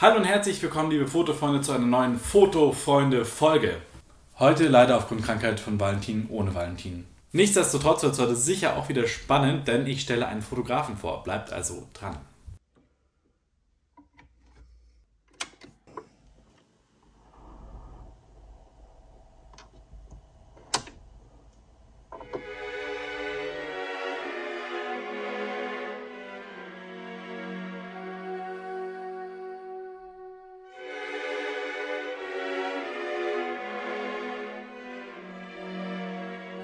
Hallo und herzlich willkommen, liebe Fotofreunde, zu einer neuen Fotofreunde-Folge. Heute leider aufgrund Krankheit von Valentin ohne Valentin. Nichtsdestotrotz wird es heute sicher auch wieder spannend, denn ich stelle einen Fotografen vor. Bleibt also dran.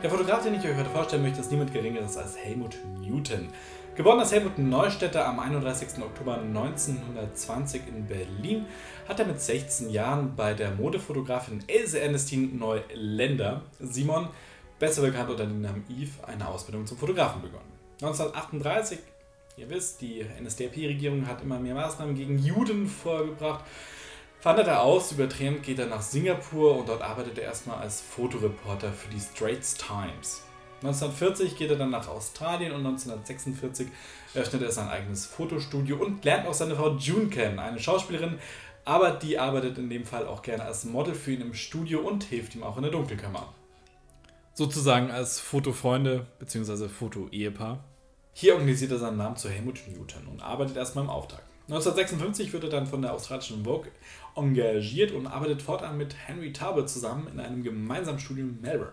Der Fotograf, den ich euch heute vorstellen möchte, ist niemand Geringeres als Helmut Newton. Geboren als Helmut Neustädter am 31. Oktober 1920 in Berlin, hat er mit 16 Jahren bei der Modefotografin Else Ernestin Neuländer, Simon, besser bekannt unter dem Namen Yves, eine Ausbildung zum Fotografen begonnen. 1938, ihr wisst, die NSDAP-Regierung hat immer mehr Maßnahmen gegen Juden vorgebracht wandert er aus, übertrend geht er nach Singapur und dort arbeitet er erstmal als Fotoreporter für die Straits Times. 1940 geht er dann nach Australien und 1946 eröffnet er sein eigenes Fotostudio und lernt auch seine Frau June kennen, eine Schauspielerin, aber die arbeitet in dem Fall auch gerne als Model für ihn im Studio und hilft ihm auch in der Dunkelkammer. Sozusagen als Fotofreunde bzw. Foto-Ehepaar. Hier organisiert er seinen Namen zu Helmut Newton und arbeitet erstmal im Auftrag. 1956 wird er dann von der australischen Vogue engagiert und arbeitet fortan mit Henry Talbot zusammen in einem gemeinsamen Studium in Melbourne.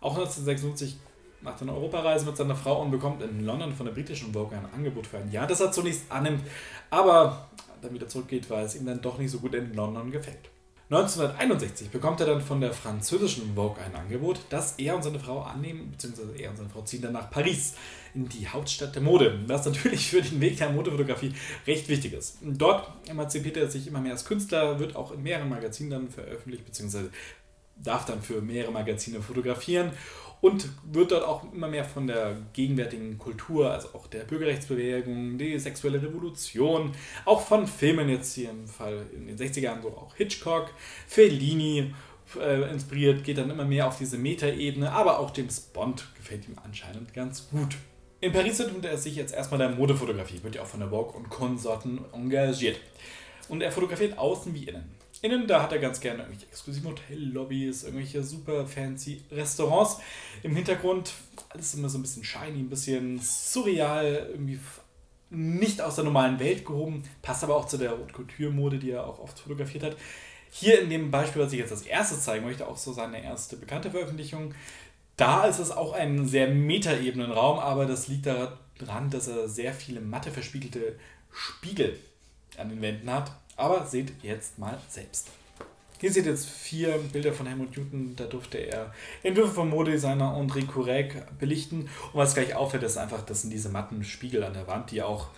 Auch 1956 macht er eine Europareise mit seiner Frau und bekommt in London von der britischen Vogue ein Angebot für ein Jahr, das er zunächst annimmt, aber dann wieder zurückgeht, weil es ihm dann doch nicht so gut in London gefällt. 1961 bekommt er dann von der französischen Vogue ein Angebot, das er und seine Frau annehmen, beziehungsweise er und seine Frau ziehen dann nach Paris, in die Hauptstadt der Mode, was natürlich für den Weg der Modefotografie recht wichtig ist. Dort emanzipiert er sich immer mehr als Künstler, wird auch in mehreren Magazinen dann veröffentlicht, beziehungsweise darf dann für mehrere Magazine fotografieren und wird dort auch immer mehr von der gegenwärtigen Kultur, also auch der Bürgerrechtsbewegung, die sexuelle Revolution, auch von Filmen jetzt hier im Fall in den 60er Jahren so auch Hitchcock, Fellini äh, inspiriert, geht dann immer mehr auf diese Metaebene, aber auch James Bond gefällt ihm anscheinend ganz gut. In Paris widmet er sich jetzt erstmal der Modefotografie, wird ja auch von der Vogue und Konsorten engagiert. Und er fotografiert außen wie innen. Innen, da hat er ganz gerne irgendwelche exklusiven Hotellobbys, irgendwelche super fancy Restaurants. Im Hintergrund alles immer so ein bisschen shiny, ein bisschen surreal, irgendwie nicht aus der normalen Welt gehoben, passt aber auch zu der Haute Couture-Mode, die er auch oft fotografiert hat. Hier in dem Beispiel, was ich jetzt als erstes zeigen möchte, auch so seine erste bekannte Veröffentlichung. Da ist es auch ein sehr Metaebenenraum, aber das liegt daran, dass er sehr viele matte verspiegelte Spiegel an den Wänden hat. Aber seht jetzt mal selbst. Hier seht ihr jetzt vier Bilder von Helmut Newton. Da durfte er Entwürfe vom Modedesigner André Courrec belichten. Und was gleich auffällt, ist einfach, das sind diese matten Spiegel an der Wand, die auch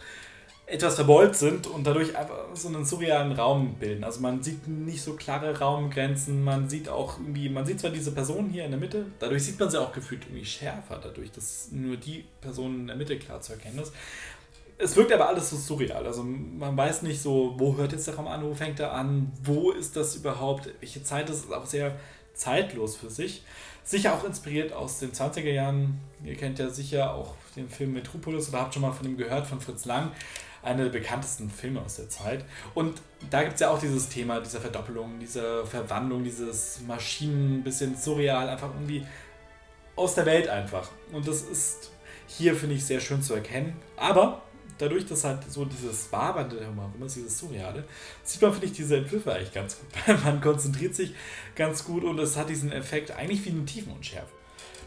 etwas verbeult sind und dadurch einfach so einen surrealen Raum bilden. Also man sieht nicht so klare Raumgrenzen, man sieht auch irgendwie, man sieht zwar diese Person hier in der Mitte, dadurch sieht man sie auch gefühlt irgendwie schärfer, dadurch, dass nur die Person in der Mitte klar zu erkennen ist es wirkt aber alles so surreal. Also man weiß nicht so, wo hört jetzt der Raum an, wo fängt er an, wo ist das überhaupt, welche Zeit ist es auch sehr zeitlos für sich. Sicher auch inspiriert aus den 20er Jahren. Ihr kennt ja sicher auch den Film Metropolis oder habt schon mal von ihm gehört, von Fritz Lang. Einer der bekanntesten Filme aus der Zeit. Und da gibt es ja auch dieses Thema dieser Verdoppelung, dieser Verwandlung, dieses Maschinen, bisschen surreal, einfach irgendwie aus der Welt einfach. Und das ist hier, finde ich, sehr schön zu erkennen. Aber dadurch, dass halt so dieses Wabernde herum ist, dieses Surreale, sieht man, finde ich, diese Entwürfe eigentlich ganz gut. man konzentriert sich ganz gut und es hat diesen Effekt eigentlich wie eine Tiefenunschärfe.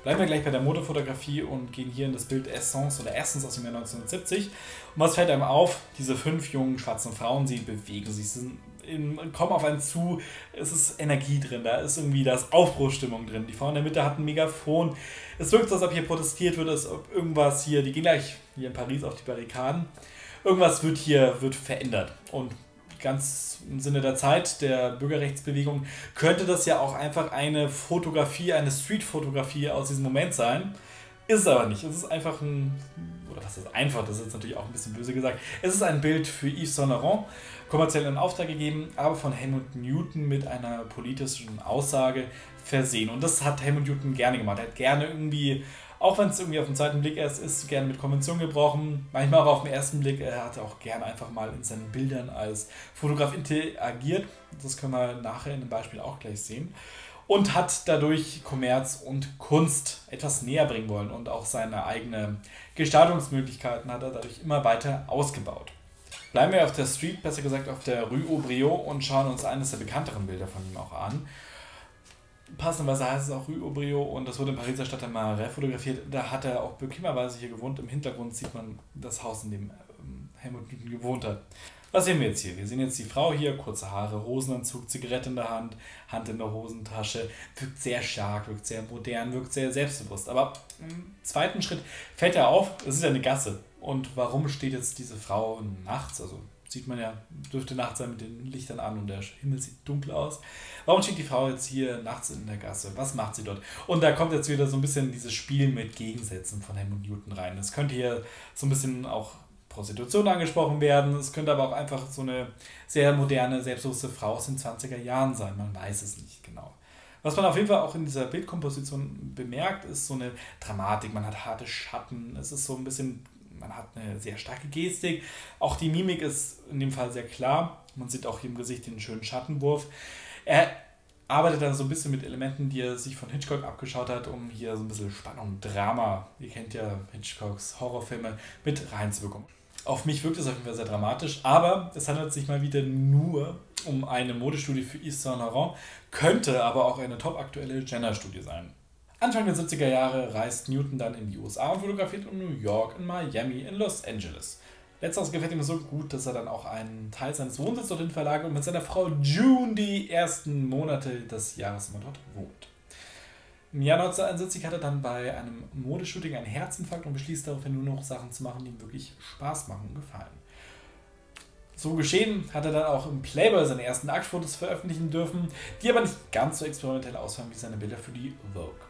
Bleiben wir gleich bei der Modefotografie und gehen hier in das Bild Essence oder Essence aus dem Jahr 1970. Und was fällt einem auf? Diese fünf jungen schwarzen Frauen, sie bewegen sich, sie kommen auf einen zu, es ist Energie drin, da ist irgendwie da ist Aufbruchsstimmung drin. Die Frau in der Mitte hat ein Megafon. Es wirkt so, als ob hier protestiert wird, als ob irgendwas hier, die gehen gleich hier in Paris auf die Barrikaden. Irgendwas wird hier wird verändert. Und ganz im Sinne der Zeit, der Bürgerrechtsbewegung, könnte das ja auch einfach eine Fotografie, eine Streetfotografie aus diesem Moment sein. Ist es aber nicht. Es ist einfach ein, oder was ist einfach, das ist jetzt natürlich auch ein bisschen böse gesagt. Es ist ein Bild für Yves Saint Laurent, kommerziell in Auftrag gegeben, aber von Helmut Newton mit einer politischen Aussage versehen. Und das hat Helmut Newton gerne gemacht. Er hat gerne irgendwie Auch wenn es irgendwie auf den zweiten Blick erst ist, gerne mit Konvention gebrochen. Manchmal auch auf den ersten Blick. Er hat auch gerne einfach mal in seinen Bildern als Fotograf interagiert. Das können wir nachher in dem Beispiel auch gleich sehen. Und hat dadurch Kommerz und Kunst etwas näher bringen wollen. Und auch seine eigenen Gestaltungsmöglichkeiten hat er dadurch immer weiter ausgebaut. Bleiben wir auf der Street, besser gesagt auf der Rue Aubriot und schauen uns eines der bekannteren Bilder von ihm auch an passenderweise heißt es auch Rue Aubriot und das wurde im Pariser Stadtteil Marais fotografiert. Da hat er auch bequemerweise hier gewohnt. Im Hintergrund sieht man das Haus, in dem ähm, Helmut Newton gewohnt hat. Was sehen wir jetzt hier? Wir sehen jetzt die Frau hier, kurze Haare, Hosenanzug, Zigarette in der Hand, Hand in der Hosentasche. Wirkt sehr stark, wirkt sehr modern, wirkt sehr selbstbewusst. Aber im zweiten Schritt fällt er auf, es ist ja eine Gasse. Und warum steht jetzt diese Frau nachts, also sieht man ja, dürfte Nacht sein mit den Lichtern an und der Himmel sieht dunkel aus. Warum steht die Frau jetzt hier nachts in der Gasse? Was macht sie dort? Und da kommt jetzt wieder so ein bisschen dieses Spiel mit Gegensätzen von Helmut Newton rein. Es könnte hier so ein bisschen auch Prostitution angesprochen werden. Es könnte aber auch einfach so eine sehr moderne, selbstbewusste Frau aus den 20er Jahren sein. Man weiß es nicht genau. Was man auf jeden Fall auch in dieser Bildkomposition bemerkt, ist so eine Dramatik. Man hat harte Schatten. Es ist so ein bisschen man hat eine sehr starke Gestik. Auch die Mimik ist in dem Fall sehr klar. Man sieht auch hier im Gesicht den schönen Schattenwurf. Er arbeitet dann so ein bisschen mit Elementen, die er sich von Hitchcock abgeschaut hat, um hier so ein bisschen Spannung, Drama, ihr kennt ja Hitchcocks Horrorfilme, mit reinzubekommen. Auf mich wirkt es auf jeden Fall sehr dramatisch, aber es handelt sich mal wieder nur um eine Modestudie für Yves Saint Laurent, könnte aber auch eine top aktuelle Jenner-Studie sein. Anfang der 70er Jahre reist Newton dann in die USA und fotografiert in New York, in Miami, in Los Angeles. Letzteres gefällt ihm so gut, dass er dann auch einen Teil seines Wohnsitzes dorthin verlagert und mit seiner Frau June die ersten Monate des Jahres immer dort wohnt. Im Jahr 1971 hat er dann bei einem Modeshooting einen Herzinfarkt und beschließt daraufhin nur noch Sachen zu machen, die ihm wirklich Spaß machen und gefallen. So geschehen hat er dann auch im Playboy seine ersten Aktfotos veröffentlichen dürfen, die aber nicht ganz so experimentell ausfallen wie seine Bilder für die Vogue.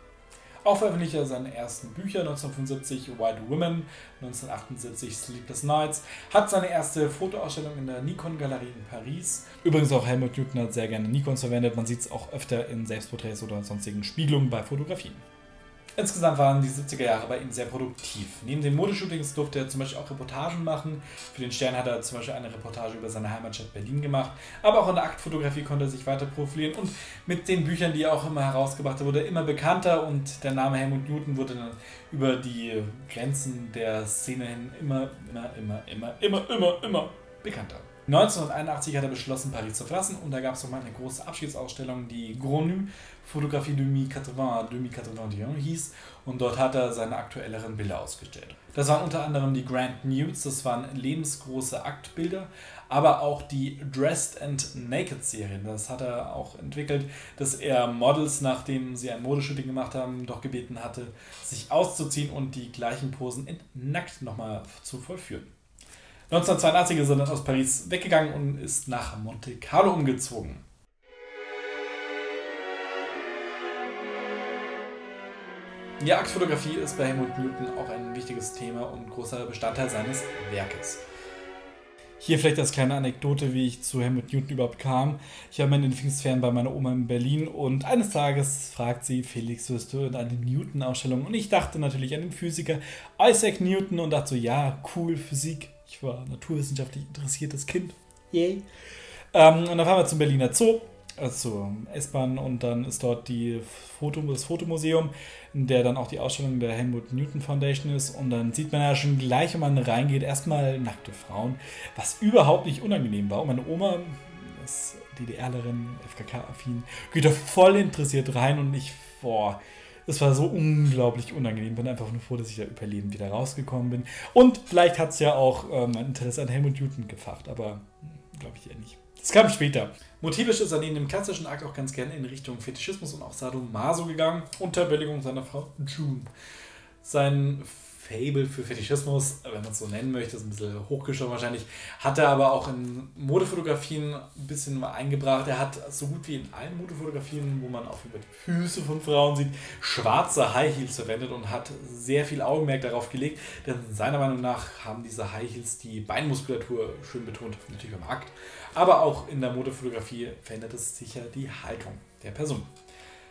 Auch veröffentlichte er seine ersten Bücher 1975 White Women, 1978 Sleepless Nights, hat seine erste Fotoausstellung in der Nikon Galerie in Paris. Übrigens auch Helmut Newton hat sehr gerne Nikons verwendet, man sieht es auch öfter in Selbstporträts oder sonstigen Spiegelungen bei Fotografien. Insgesamt waren die 70er Jahre bei ihm sehr produktiv. Neben den Modeshootings durfte er zum Beispiel auch Reportagen machen. Für den Stern hat er zum Beispiel eine Reportage über seine Heimatstadt Berlin gemacht. Aber auch in der Aktfotografie konnte er sich weiter profilieren und mit den Büchern, die er auch immer herausgebracht hat, wurde er immer bekannter und der Name Helmut Newton wurde dann über die Grenzen der Szene hin immer, immer, immer, immer, immer, immer, immer bekannter. 1981 hat er beschlossen, Paris zu verlassen und da gab es nochmal eine große Abschiedsausstellung, die Grand Nu Photographie 2080-2081 hieß und dort hat er seine aktuelleren Bilder ausgestellt. Das waren unter anderem die Grand Nudes, das waren lebensgroße Aktbilder, aber auch die Dressed and Naked Serien. Das hat er auch entwickelt, dass er Models, nachdem sie ein Modeshooting gemacht haben, doch gebeten hatte, sich auszuziehen und die gleichen Posen in nackt nochmal zu vollführen. 1982 ist er dann aus Paris weggegangen und ist nach Monte Carlo umgezogen. Ja, Aktfotografie ist bei Helmut Newton auch ein wichtiges Thema und großer Bestandteil seines Werkes. Hier vielleicht als kleine Anekdote, wie ich zu Helmut Newton überhaupt kam. Ich war meine Lieblingsfan bei meiner Oma in Berlin und eines Tages fragt sie, Felix, wirst du in eine Newton-Ausstellung? Und ich dachte natürlich an den Physiker Isaac Newton und dachte so, ja, cool, Physik, ich war naturwissenschaftlich interessiertes Kind. Yay. Ähm, und dann fahren wir zum Berliner Zoo, also zur S-Bahn, und dann ist dort die Foto, das Fotomuseum, in der dann auch die Ausstellung der Helmut Newton Foundation ist. Und dann sieht man ja schon gleich, wenn man reingeht, erstmal nackte Frauen, was überhaupt nicht unangenehm war. Und meine Oma, das DDRlerin, FKK-affin, geht da voll interessiert rein und ich, boah, es war so unglaublich unangenehm. Bin einfach nur froh, dass ich da überlebend wieder rausgekommen bin. Und vielleicht hat es ja auch ähm, mein Interesse an Helmut Newton gefacht, aber hm, glaube ich eher nicht. Das kam später. Motivisch ist er neben dem klassischen Akt auch ganz gerne in Richtung Fetischismus und auch Sadomaso gegangen, unter Billigung seiner Frau June. Sein Fable für Fetischismus, wenn man es so nennen möchte, ist ein bisschen hochgeschoben wahrscheinlich, hat er aber auch in Modefotografien ein bisschen eingebracht. Er hat so gut wie in allen Modefotografien, wo man auch über die Füße von Frauen sieht, schwarze High Heels verwendet und hat sehr viel Augenmerk darauf gelegt, denn seiner Meinung nach haben diese High Heels die Beinmuskulatur schön betont, natürlich beim Akt, aber auch in der Modefotografie verändert es sicher die Haltung der Person.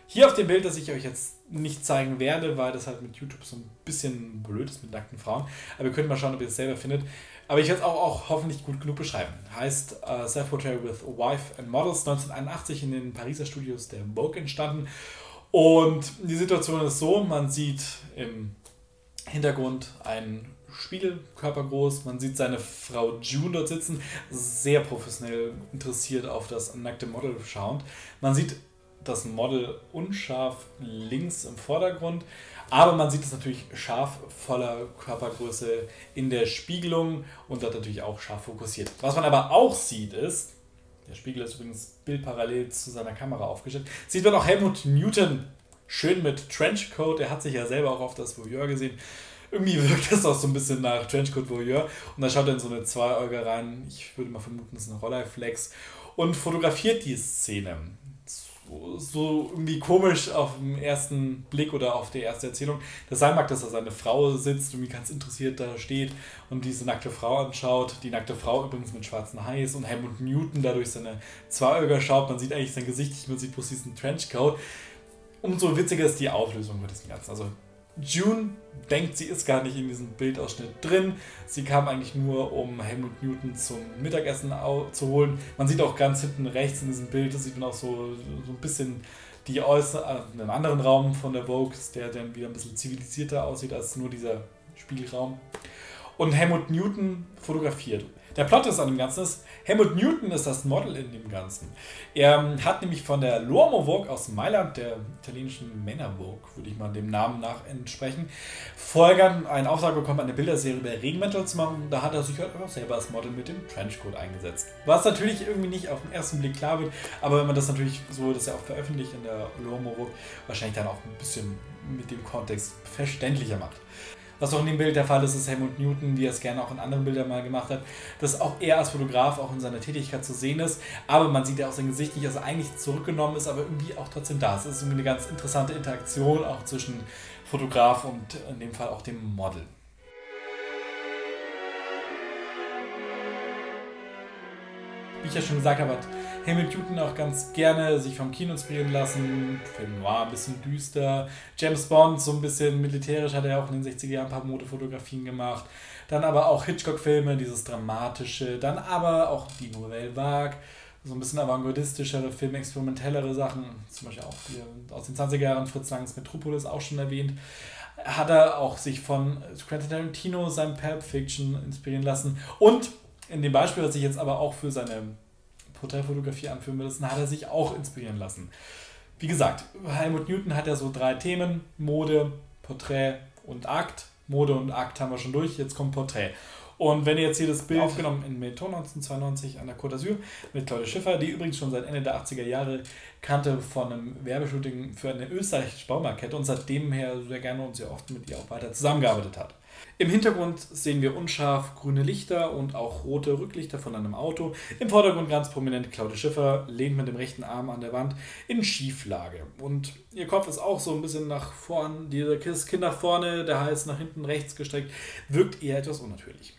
Hier auf dem Bild, das ich euch jetzt nicht zeigen werde, weil das halt mit YouTube so ein bisschen blöd ist mit nackten Frauen. Aber ihr könnt mal schauen, ob ihr es selber findet. Aber ich werde es auch, auch hoffentlich gut genug beschreiben. Heißt uh, Self-Portrait with Wife and Models, 1981 in den Pariser Studios der Vogue entstanden. Und die Situation ist so, man sieht im Hintergrund einen Spiegel, körpergroß. Man sieht seine Frau June dort sitzen, sehr professionell interessiert auf das nackte Model schauend. Man sieht das Model unscharf links im Vordergrund, aber man sieht es natürlich scharf voller Körpergröße in der Spiegelung und dort natürlich auch scharf fokussiert. Was man aber auch sieht ist, der Spiegel ist übrigens bildparallel zu seiner Kamera aufgestellt, sieht man auch Helmut Newton schön mit Trenchcoat. Er hat sich ja selber auch auf das Voyeur gesehen irgendwie wirkt das auch so ein bisschen nach Trenchcoat Voyeur. Und da schaut in so eine Zweiäuger rein. Ich würde mal vermuten, das ist eine Rolleiflex. Und fotografiert die Szene. So, so, irgendwie komisch auf den ersten Blick oder auf die erste Erzählung. Das sein mag, dass da seine Frau sitzt, irgendwie ganz interessiert da steht und diese nackte Frau anschaut. Die nackte Frau übrigens mit schwarzen Highs und Helmut Newton dadurch seine Zweiäuger schaut. Man sieht eigentlich sein Gesicht nicht, man sieht bloß diesen Trenchcoat. Umso witziger ist die Auflösung mit diesem Ganzen. Also June denkt, sie ist gar nicht in diesem Bildausschnitt drin. Sie kam eigentlich nur, um Helmut Newton zum Mittagessen zu holen. Man sieht auch ganz hinten rechts in diesem Bild, das sieht man auch so, so ein bisschen die Äußer äh, in einem anderen Raum von der Vogue, der dann wieder ein bisschen zivilisierter aussieht als nur dieser Spielraum. Und Helmut Newton fotografiert. Der Plot ist an dem Ganzen ist, Helmut Newton ist das Model in dem Ganzen. Er ähm, hat nämlich von der L'Uomo Vogue aus Mailand, der italienischen Männer Vogue, würde ich mal dem Namen nach entsprechen, Folgern einen Auftrag bekommen, eine Bilderserie über Regenmetal zu machen. Da hat er sich halt einfach selber als Model mit dem Trenchcoat eingesetzt. Was natürlich irgendwie nicht auf den ersten Blick klar wird, aber wenn man das natürlich, so das ja auch veröffentlicht in der L'Uomo Vogue, wahrscheinlich dann auch ein bisschen mit dem Kontext verständlicher macht. Was auch in dem Bild der Fall ist, ist Helmut Newton, wie er es gerne auch in anderen Bildern mal gemacht hat, dass auch er als Fotograf auch in seiner Tätigkeit zu sehen ist. Aber man sieht ja auch sein Gesicht nicht, dass er eigentlich zurückgenommen ist, aber irgendwie auch trotzdem da ist. Es ist irgendwie eine ganz interessante Interaktion auch zwischen Fotograf und in dem Fall auch dem Model. Ich ja schon gesagt habe, hat Helmut Newton auch ganz gerne sich vom Kino inspirieren lassen. Film war ein bisschen düster. James Bond, so ein bisschen militärisch, hat er auch in den 60er Jahren ein paar Modefotografien gemacht. Dann aber auch Hitchcock-Filme, dieses dramatische. Dann aber auch die Nouvelle Vague, so ein bisschen avantgardistischere Filme, experimentellere Sachen. Zum Beispiel auch hier aus den 20er Jahren Fritz Langs Metropolis auch schon erwähnt. Hat er auch sich von Quentin Tarantino, seinem Pulp Fiction, inspirieren lassen. Und in dem Beispiel, was ich jetzt aber auch für seine Porträtfotografie anführen will, hat er sich auch inspirieren lassen. Wie gesagt, Helmut Newton hat ja so drei Themen: Mode, Porträt und Akt. Mode und Akt haben wir schon durch, jetzt kommt Porträt. Und wenn ihr jetzt hier das Bild aufgenommen in Meton 1992 an der Côte d'Azur mit Claudia Schiffer, die übrigens schon seit Ende der 80er Jahre kannte von einem Werbeshooting für eine österreichische Baumarkette und seitdem her sehr gerne und sehr oft mit ihr auch weiter zusammengearbeitet hat. Im Hintergrund sehen wir unscharf grüne Lichter und auch rote Rücklichter von einem Auto. Im Vordergrund ganz prominent Claudia Schiffer, lehnt mit dem rechten Arm an der Wand in Schieflage. Und ihr Kopf ist auch so ein bisschen nach vorn, das Kind nach vorne, der Hals nach hinten rechts gestreckt, wirkt eher etwas unnatürlich.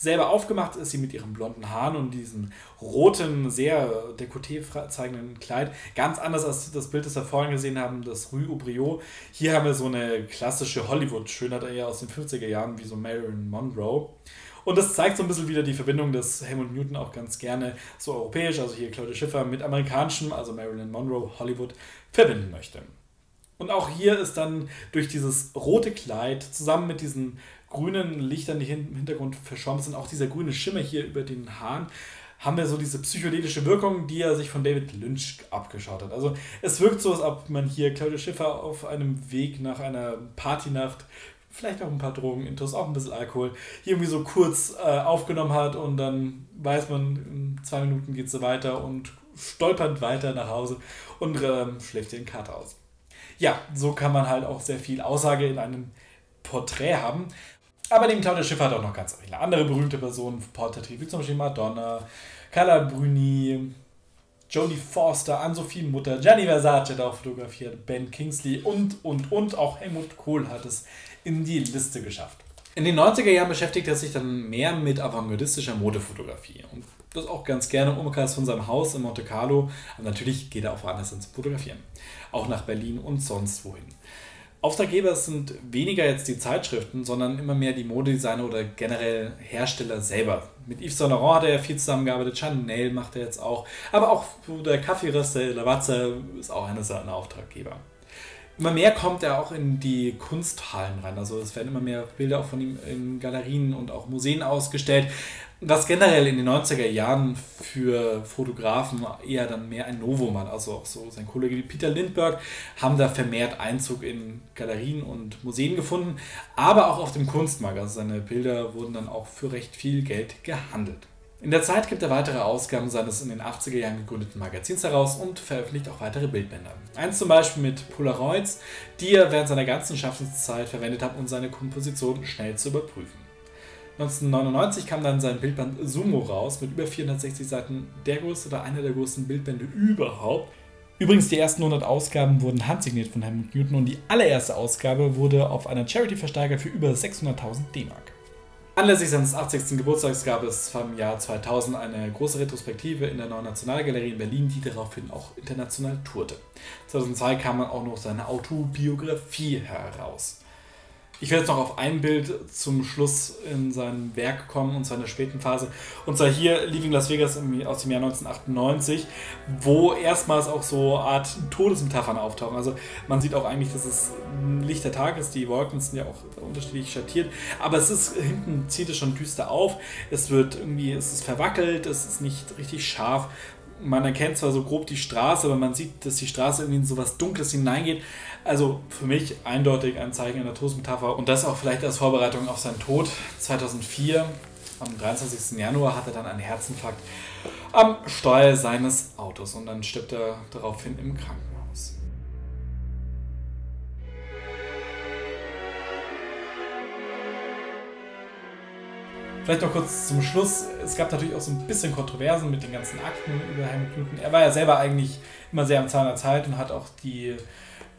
Selber aufgemacht ist sie mit ihren blonden Haaren und diesem roten, sehr dekoté zeigenden Kleid. Ganz anders als das Bild, das wir vorhin gesehen haben, das Rue Aubriot. Hier haben wir so eine klassische Hollywood-Schönheit eher aus den 50er Jahren, wie so Marilyn Monroe. Und das zeigt so ein bisschen wieder die Verbindung, dass Helmut Newton auch ganz gerne so europäisch, also hier Claudia Schiffer, mit amerikanischem, also Marilyn Monroe, Hollywood, verbinden möchte. Und auch hier ist dann durch dieses rote Kleid zusammen mit diesen grünen Lichtern, die im Hintergrund verschwommen sind, auch dieser grüne Schimmer hier über den Haaren, haben wir so diese psychedelische Wirkung, die er sich von David Lynch abgeschaut hat. Also es wirkt so, als ob man hier Claudia Schiffer auf einem Weg nach einer Partynacht, vielleicht auch ein paar Drogen, Intus, auch ein bisschen Alkohol, hier irgendwie so kurz äh, aufgenommen hat und dann weiß man, in zwei Minuten geht sie weiter und stolpernd weiter nach Hause und äh, schläft den Kater aus. Ja, so kann man halt auch sehr viel Aussage in einem Porträt haben. Aber neben Claudia Schiffer hat auch noch ganz viele andere berühmte Personen porträtiert, wie zum Beispiel Madonna, Carla Bruni, Jodie Forster, Ann-Sophie Mutter, Gianni Versace hat auch fotografiert, Ben Kingsley und, und, und auch Helmut Kohl hat es in die Liste geschafft. In den 90er Jahren beschäftigt er sich dann mehr mit avantgardistischer Modefotografie. Und das auch ganz gerne im von seinem Haus in Monte Carlo. Aber natürlich geht er auch woanders ins Fotografieren. Auch nach Berlin und sonst wohin. Auftraggeber sind weniger jetzt die Zeitschriften, sondern immer mehr die Modedesigner oder generell Hersteller selber. Mit Yves Saint Laurent hat er viel zusammengearbeitet, Chanel macht er jetzt auch, aber auch der Kaffeeröster Lavazza ist auch einer seiner Auftraggeber. Immer mehr kommt er auch in die Kunsthallen rein. Also es werden immer mehr Bilder auch von ihm in Galerien und auch Museen ausgestellt. Was generell in den 90er Jahren für Fotografen eher dann mehr ein Novum war. Also auch so sein Kollege wie Peter Lindbergh haben da vermehrt Einzug in Galerien und Museen gefunden, aber auch auf dem Kunstmarkt. Also seine Bilder wurden dann auch für recht viel Geld gehandelt. In der Zeit gibt er weitere Ausgaben seines in den 80er Jahren gegründeten Magazins heraus und veröffentlicht auch weitere Bildbänder. Eins zum Beispiel mit Polaroids, die er während seiner ganzen Schaffenszeit verwendet hat, um seine Komposition schnell zu überprüfen. 1999 kam dann sein Bildband Sumo raus mit über 460 Seiten, der größte oder einer der größten Bildbände überhaupt. Übrigens, die ersten 100 Ausgaben wurden handsigniert von Helmut Newton und die allererste Ausgabe wurde auf einer Charity versteigert für über 600.000 D-Mark. Anlässlich seines 80. Geburtstags gab es vom Jahr 2000 eine große Retrospektive in der Neuen Nationalgalerie in Berlin, die daraufhin auch international tourte. 2002 kam dann auch noch seine Autobiografie heraus. Ich werde jetzt noch auf ein Bild zum Schluss in seinem Werk kommen, und zwar in der späten Phase. Und zwar hier Leaving Las Vegas aus dem Jahr 1998, wo erstmals auch so eine Art Todesmetaphern auftauchen. Also man sieht auch eigentlich, dass es ein lichter Tag ist. Die Wolken sind ja auch unterschiedlich schattiert. Aber es ist, hinten zieht es schon düster auf. Es wird irgendwie, es ist verwackelt, es ist nicht richtig scharf man erkennt zwar so grob die Straße, aber man sieht, dass die Straße irgendwie in so was Dunkles hineingeht. Also für mich eindeutig ein Zeichen einer Todesmetapher und das auch vielleicht als Vorbereitung auf seinen Tod. 2004, am 23. Januar, hat er dann einen Herzinfarkt am Steuer seines Autos und dann stirbt er daraufhin im Krankenhaus. Vielleicht noch kurz zum Schluss. Es gab natürlich auch so ein bisschen Kontroversen mit den ganzen Akten über Helmut Newton. Er war ja selber eigentlich immer sehr am Zahn der Zeit und hat auch die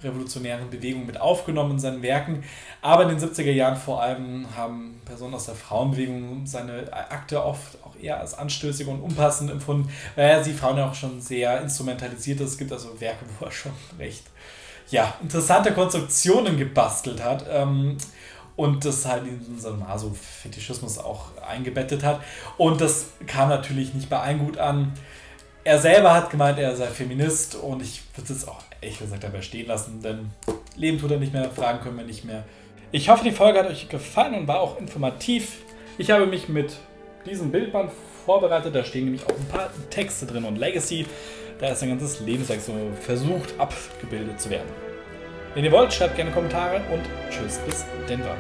revolutionären Bewegungen mit aufgenommen in seinen Werken. Aber in den 70er Jahren vor allem haben Personen aus der Frauenbewegung seine Akte oft auch eher als anstößig und unpassend empfunden, weil er sie Frauen ja auch schon sehr instrumentalisiert hat. Es gibt also Werke, wo er schon recht ja, interessante Konstruktionen gebastelt hat. Ähm, und das halt in so Maso-Fetischismus auch eingebettet hat. Und das kam natürlich nicht bei allen gut an. Er selber hat gemeint, er sei Feminist und ich würde es auch ehrlich gesagt dabei stehen lassen, denn Leben tut er nicht mehr, Fragen können wir nicht mehr. Ich hoffe, die Folge hat euch gefallen und war auch informativ. Ich habe mich mit diesem Bildband vorbereitet, da stehen nämlich auch ein paar Texte drin und Legacy, da ist ein ganzes Lebenswerk so versucht abgebildet zu werden. Wenn ihr wollt, schreibt gerne Kommentare und tschüss bis Denver.